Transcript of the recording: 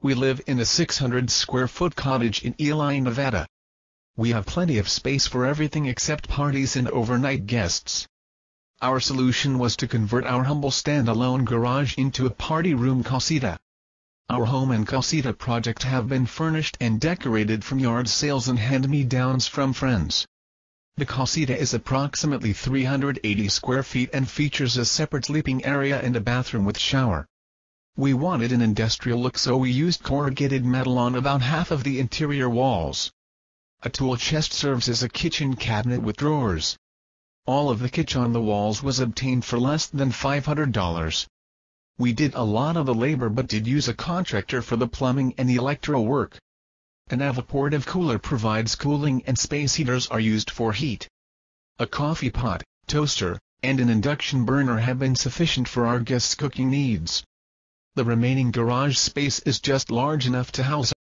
We live in a 600 square foot cottage in Ely, Nevada. We have plenty of space for everything except parties and overnight guests. Our solution was to convert our humble standalone garage into a party room casita. Our home and casita project have been furnished and decorated from yard sales and hand-me-downs from friends. The casita is approximately 380 square feet and features a separate sleeping area and a bathroom with shower. We wanted an industrial look so we used corrugated metal on about half of the interior walls. A tool chest serves as a kitsch cabinet with drawers. All of the kitchen on the walls was obtained for less than $500. We did a lot of the labor but did use a contractor for the plumbing and the electrical work. An evaporative cooler provides cooling and space heaters are used for heat. A coffee pot, toaster, and an induction burner have been sufficient for our guests' cooking needs. The remaining garage space is just large enough to house